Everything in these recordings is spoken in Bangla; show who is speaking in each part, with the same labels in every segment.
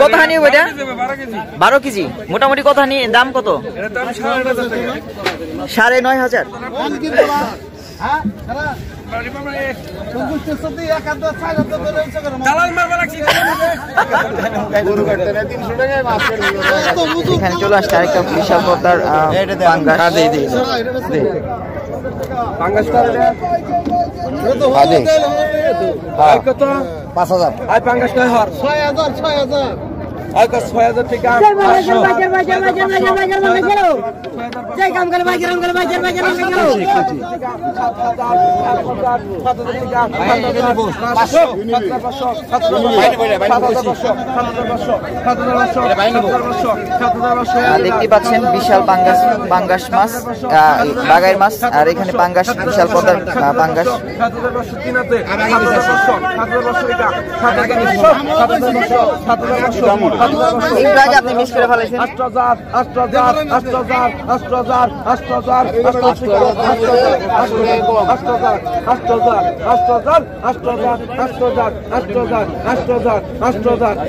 Speaker 1: কত হানি ওইটা বারো কেজি। মোটামুটি কত হানি? দাম কত? সাড়ে নয় হাজার। এখানে চলে আসছে আরেকটা বিশাল পদ্মার আহ, পাঙ্গাস।
Speaker 2: পাঁচ হাজার। ছয় হাজার ছয় হাজার।
Speaker 3: ছয় হাজার
Speaker 1: দেখতে পাচ্ছেন বিশাল পাঙ্গাস পাঙ্গাস মাছ আহ, বাগাইর মাছ আর এখানে পাঙ্গাস বিশাল পদ্মার আহ, পাঙ্গাস একটু আগে আপনি মিস করে ফেলেছেন
Speaker 2: একটু তোমরা কোথায় না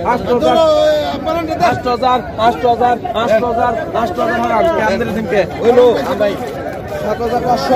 Speaker 2: তারপরে দশ বারো হাজার সাত হাজার পাঁচশো।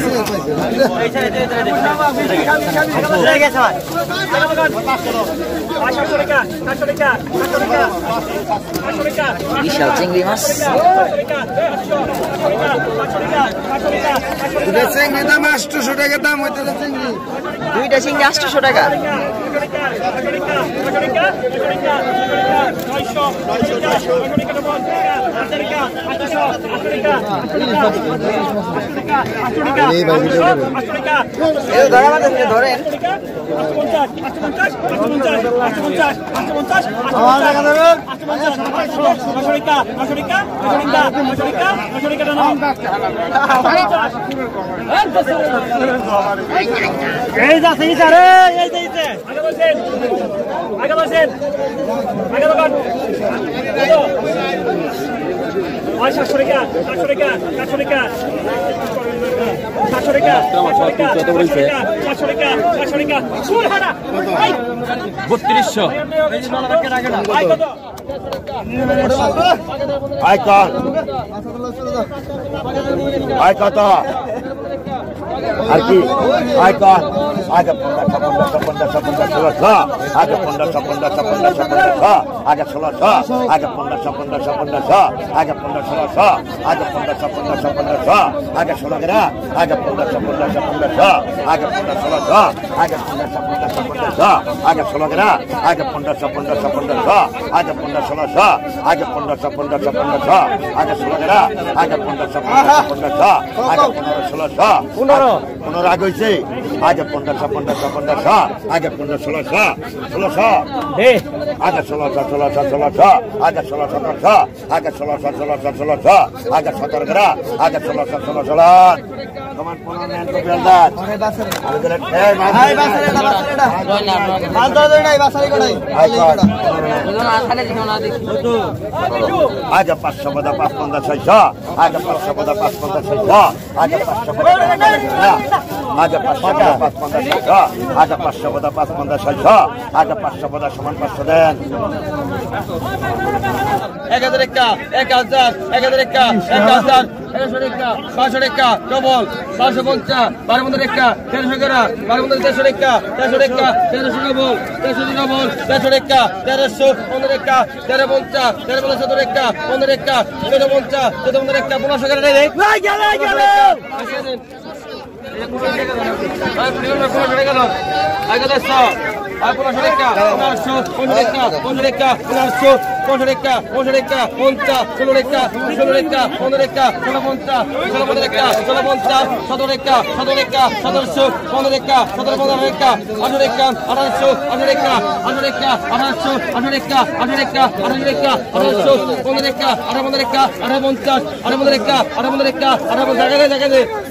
Speaker 1: বিশাল চিংড়ি মাছ
Speaker 2: চিংড়ি দাম আটশোশো টাকা দাম হইতেছে চিংড়ি
Speaker 1: দুইটা চিংড়ি আটশোশো টাকা
Speaker 2: এই ভাই ভিডিও
Speaker 1: ধরেন
Speaker 4: এই যাচ্ছে এই রে এই যে আগে বসেন আগে বসেন আগে দোকান ওই সাতশো টাকা সাতশো টাকা সাতশো টাকা সাতশো টাকা সাতশো টাকা সাতশো টাকা
Speaker 3: বত্রিশশো
Speaker 4: আই কত
Speaker 2: আয় আয় কত আর কি আয় আগে ষোলোশো আগে পনেরোশো পনেরোশো পনেরোশো আগে পনেরো ষোলোশো আগে পনেরোশো পনেরোশো পনেরোশো আগে ষোলো গ্রা আগে পনেরোশো পনেরোশো পনেরোশো আগে পনেরো ষোলোশো আগে পনেরোশো পনেরোশো পনেরোশো আগে ষোলো গ্রা আগে পনেরোশো পনেরোশো পনেরোশো আগে পনেরো ষোলোশো আগে পনেরোশো পনেরোশো পনেরোশো আগে ষোলো গ্রা আগে পনেরোশো পনেরোশো পনেরোশো আগে পনেরো ষোলোশো পনেরো পনেরো আগে হয়েছে আগে পনেরোশো পনেরোশো পনেরোশো আগে পনেরো ষোলোশো ষোলোশো আগে ষোলোশো ষোলোশো ষোলোশো আগে ষোলো সতেরোশো আগে ষোলোশো ষোলোশো ষোলোশো আগে সতেরো গ্রা আগে ষোলোশো ষোলোশো লাখ তোমার পনেরো নেন তো বেলদার। আগে পাঁচশো পদা পাঁচ পঞ্চাশ ছয়শো আগে পাঁচশো পদা পাঁচ পঞ্চাশ ছয়শো আগে পাঁচশো পদা আগে পাঁচশো পাঁচ পঞ্চাশ ছয়শো আগে পাঁচশো পদা পাঁচ পঞ্চাশ ছয়শো আগে পাঁচশো পদা সমান পাঁচশো দেন
Speaker 3: এক হাজার একটা এক হাজার এক হাজার একটা এক হাজার একশো টাকা পাঁচশো টাকা ডবল পাঁচশো পঞ্চাশ বারো মন্দির একটা তেরোশো টাকা বারো মন্দির তেরোশো টাকা তেরোশো টাকা তেরোশো ডবল তেরোশো ডবল তেরোশো টাকা তেরোশো পনেরো একটা তেরো পঞ্চাশ তেরো পঞ্চাশ সতেরো একটা পনেরো একটা চোদ্দ পঞ্চাশ চোদ্দ পনেরো একটা পনেরোশো টাকা নেই পনেরোশো টাকা পনেরোশো টাকা পনেরোশো পনেরো টাকা পনেরো টাকা পনেরোশো পনেরো রেখা পনেরো রেখা পঞ্চাশ ষোলো রেখা ষোলো রেখা পনেরো রেখা ষোলো পঞ্চাশ ষোলো পনেরো রেখা ষোলো পঞ্চাশ সতেরো রেখা সতেরো রেখা সতেরোশো পনেরো রেখা সতেরো পনেরো রেখা আঠারো রেখা আঠারোশো আঠারো রেখা আঠারো রেখা আঠারোশো আঠারো রেখা আঠারো রেখা আঠারো রেখা আঠারোশো পনেরো রেখা আঠারো পনেরো রেখা আঠারো পঞ্চাশ আঠারো পনেরো রেখা আঠারো পনেরো রেখা আঠারো পনেরো দেখা যায় দেখা যায় আঠারো পনেরো রেখা আঠারো পঞ্চাশ আঠারো পনেরো রেখা আঠারো পনেরো রেখা উনিশশো রেখা উনিশশো রেখা উনিশশো পঞ্চাশ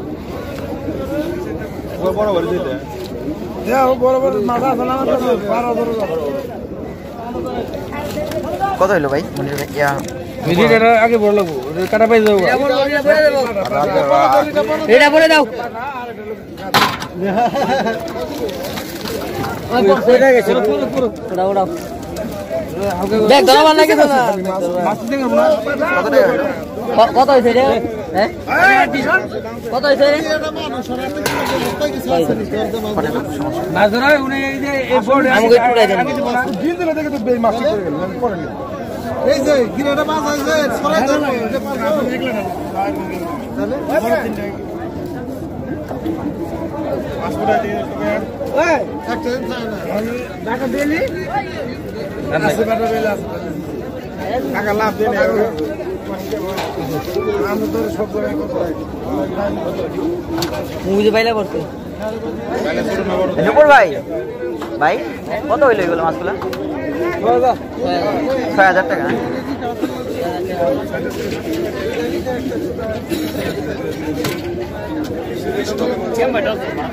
Speaker 2: বড় বড় দিতে
Speaker 4: দেখ বড় বড় মাথা বারো
Speaker 1: কত হইল ভাই? মনির ভাই ইয়া
Speaker 3: মিডিয়াটা আগে বড় লাগবো। কাটা পাই যাব।
Speaker 1: এটা বলে দাও। দেখ ধন্যবাদ লাগে কত হয়েছে রে হ্যাঁ কত হয়েছে? রে
Speaker 3: মাছ ধরা উনি এই যে এই বোর্ড
Speaker 1: দেন।
Speaker 4: দিয়ে দিলে দেখে তো করে। এই যে গিরাটা মাছ আছে ছড়াই তাহলে? দিয়ে টাকা লাভ দেন আমি তো সব জায়গায় কত
Speaker 1: মুজি নুপুর ভাই। ভাই, কত হইল এগুলো মাছগুলো? ছয় হাজার টাকা। না?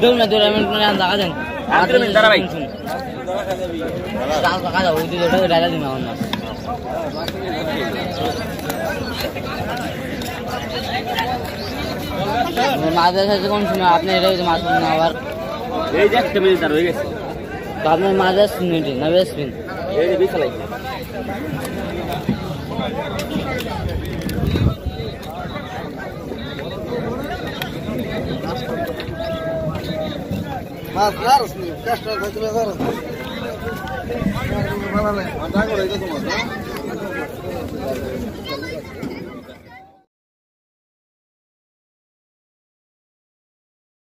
Speaker 5: দেব না দেব আমি মানে দেখা দেন দাঁড়া ভাই দেখা যাব ওই দুটো ডালা দিন আমার মাছ মাছ আছে কোন সময় আপনি এটা হচ্ছে মাছ না আবার
Speaker 3: এই যে একটা মিনিট আর হয়ে গেছে
Speaker 5: তো আপনার মাছ আসছেন মিনিটে না বেসবেন
Speaker 3: এই যে বিশালাই
Speaker 4: মাছ আর চেষ্টা করতে বেজার বানালে আটা করে দিতে তোমার